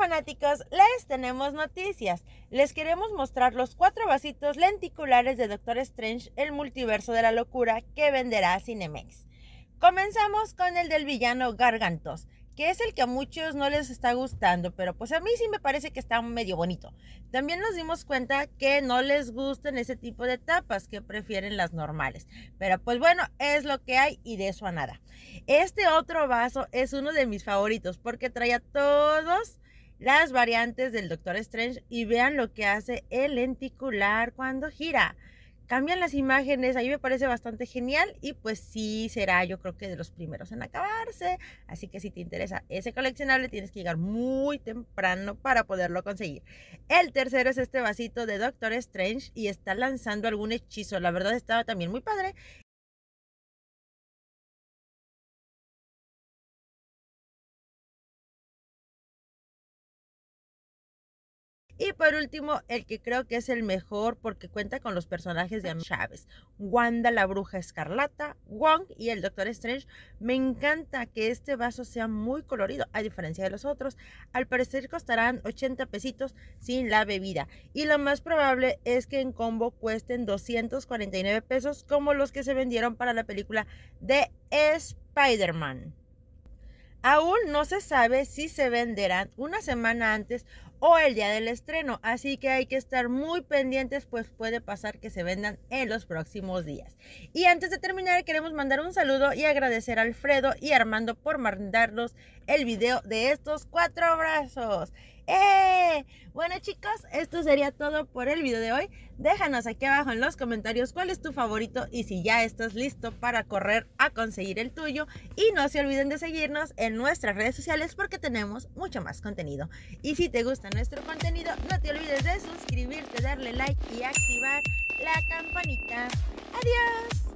fanáticos, les tenemos noticias. Les queremos mostrar los cuatro vasitos lenticulares de Doctor Strange, el multiverso de la locura que venderá Cinemex. Comenzamos con el del villano Gargantos, que es el que a muchos no les está gustando, pero pues a mí sí me parece que está medio bonito. También nos dimos cuenta que no les gustan ese tipo de tapas, que prefieren las normales. Pero pues bueno, es lo que hay y de eso a nada. Este otro vaso es uno de mis favoritos porque trae a todos las variantes del Doctor Strange y vean lo que hace el lenticular cuando gira cambian las imágenes, ahí me parece bastante genial y pues sí será yo creo que de los primeros en acabarse, así que si te interesa ese coleccionable tienes que llegar muy temprano para poderlo conseguir. El tercero es este vasito de Doctor Strange y está lanzando algún hechizo, la verdad estaba también muy padre Y por último, el que creo que es el mejor porque cuenta con los personajes de Chávez, Wanda la Bruja Escarlata, Wong y el Doctor Strange. Me encanta que este vaso sea muy colorido, a diferencia de los otros. Al parecer costarán 80 pesitos sin la bebida. Y lo más probable es que en combo cuesten 249 pesos como los que se vendieron para la película de Spider-Man. Aún no se sabe si se venderán una semana antes o el día del estreno. Así que hay que estar muy pendientes, pues puede pasar que se vendan en los próximos días. Y antes de terminar, queremos mandar un saludo y agradecer a Alfredo y Armando por mandarnos el video de estos cuatro brazos. ¡Eh! Bueno chicos, esto sería todo por el video de hoy. Déjanos aquí abajo en los comentarios cuál es tu favorito y si ya estás listo para correr a conseguir el tuyo. Y no se olviden de seguirnos en nuestras redes sociales porque tenemos mucho más contenido. Y si te gusta nuestro contenido, no te olvides de suscribirte, darle like y activar la campanita. ¡Adiós!